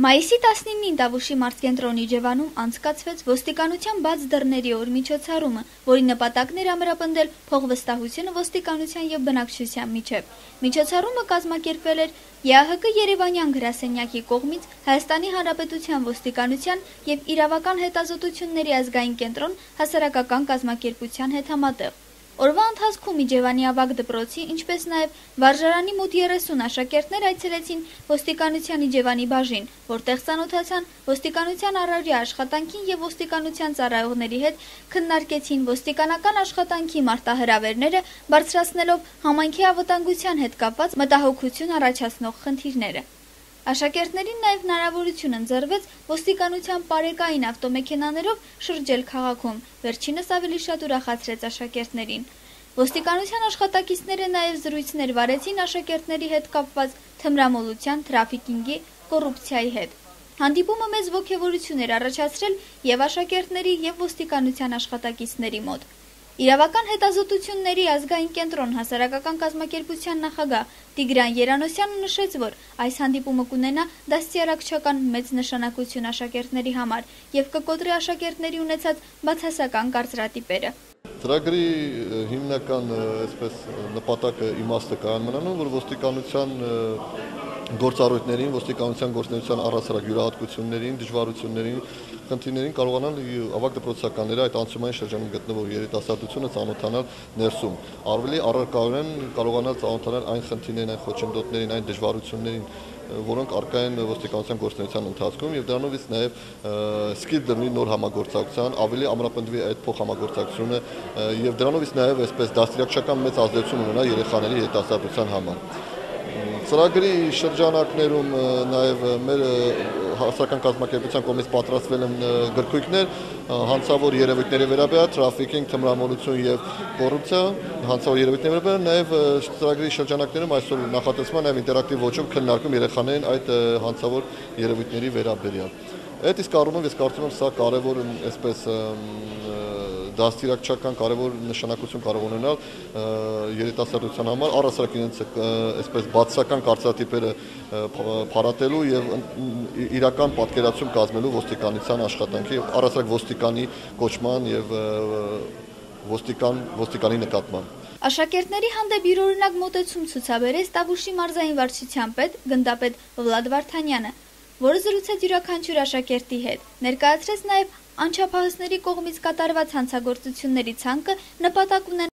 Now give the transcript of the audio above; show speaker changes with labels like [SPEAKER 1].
[SPEAKER 1] Մայիսի 19-ին Տավուշի մարզկենտրոն Իջևանում անցկացվեց ոստիկանության բաց դռների օր միջոցառումը, որի նպատակն էր ամրապնդել փողվստահությունը ոստիկանության եւ բնակչության միջեւ։ Միջոցառումը կազմակերպվել էր ԵԱՀԿ Երևանյան գրասենյակի կողմից Հայաստանի Հանրապետության ոստիկանության եւ իրավական հետազոտությունների ազգային կենտրոն հասարակական կազմակերպության հետ համատեղ։ Օրվա ընթացքում Իջևանի ավագ դպրոցի, ինչպես նաև վարժարանի մոտ 30 աշակերտներ այցելեցին ոստիկանության Իջևանի բաժին, որտեղ ծանոթացան ոստիկանության առօրյա աշխատանքին եւ ոստիկանության ծառայողների հետ քննարկեցին ոստիկանական աշխատանքի մարտահրավերները, բարձրացնելով համայնքի անվտանգության հետ կապված մտահոգություն առաջացնող խնդիրները։ Աշակերտներին նաև հնարավորություն ընձեռվեց ոստիկանության պարեկային ավտոմեքենաներով շրջել քաղաքում։ Վերջինս ավելի շատ ուրախացրեց աշակերտներին։ Ոստիկանության աշխատակիցները նաև զրույցներ վարեցին աշակերտների հետ կապված թմրամոլության, թրաֆիքինգի, կոռուպցիայի հետ։ Հանդիպումը մեծ ողջավորություն էր առաջացրել եւ աշակերտների եւ ոստիկանության աշխատակիցների մոտ։ Իրավական հետազոտությունների ազգային կենտրոն հասարակական կազմակերպության նախագահ Տիգրան Երանոսյանը նշեց, որ այս հանդիպումը կունենա դաստիարակչական մեծ նշանակություն աշակերտների համար եւ կկոտրի աշակերտների ունեցած բացասական կարծրատիպերը։
[SPEAKER 2] Ծրագրի հիմնական այսպես նպատակը իմաստը կան մնանում, որ ոստիկանության գործառույթներին, ոստիկանության գործունեության առասարակ յուրահատկություններին, դժվարություններին, խնդիրներին կարողանալ ավագ դպրոցականները այդ անցումային շրջանում գտնվող երիտասարդությունը ծանոթանալ ներսում։ Ավելի առարկայորեն կարողանալ ծանոթանալ այն խնդիրներին, այն խոչընդոտներին, այն դժվարություններին, որոնք արկա են ոստիկանության գործունեության ընթացքում եւ դրանովից նաեւ սկիզբ դրնի նոր համագործակցության, ավելի ամրապնդվի այդ փոխհամագործակցությունը եւ դրանովից նաեւ այսպես դաստիարակչական մեծ ազդեցություն ունենա երեխաների երիտասարդության համար։ Ծրագրի շրջանակներում նաև մեր հասարակական կազմակերպության կողմից պատրաստվել են գրքույկներ հանցավոր երևույթների վերաբերյալ, տրաֆիկինգ, թմրամոլություն եւ կոռուպցիա, հանցավոր երևույթների վերաբերյալ, նաեւ ծրագրի շրջանակներում այսօր նախատեսման նաեւ ինտերակտիվ ոճով քննարկում երեխաներին այդ հանցավոր երևույթների վերաբերյալ։ Այդ իսկ առումով ես կարծում եմ սա կարևոր այսպես դաստիարակչական կարևոր նշանակություն կարող ունենալ երիտասարդության համար, առասարակ իրենց այսպես բացասական կարծրատիպերը փարատելու եւ իրական պատկերացում կազմելու ոստիկանության աշխատանքի, առասարակ ոստիկանի կոչման եւ ոստիկան ոստիկանի նկատմամբ
[SPEAKER 1] Աշակերտների հանդեպ յուրօրինակ մոտեցում ցուցաբերեց Տավուշի մարզային վարչության պետ գնդապետ Վլադ Վարդանյանը, որը զրուցեց յուրաքանչյուր աշակերտի հետ։ Ներկայացրեց նաև անչափահասների կողմից կատարված հանցագործությունների ցանկը նպատակ ունեն